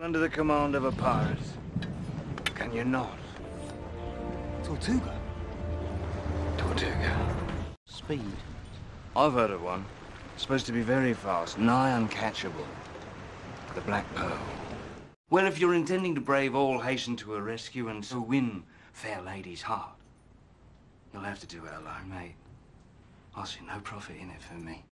Under the command of a pirate. Can you not? Tortuga? Tortuga. Speed. I've heard of one. Supposed to be very fast, nigh uncatchable. The Black Pearl. Well, if you're intending to brave all, hasten to her rescue and so win fair lady's heart, you'll have to do it alone, mate. I see no profit in it for me.